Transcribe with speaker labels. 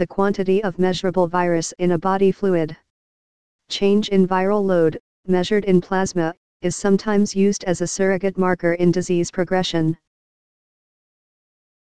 Speaker 1: the quantity of measurable virus in a body fluid. Change in viral load, measured in plasma, is sometimes used as a surrogate marker in disease progression.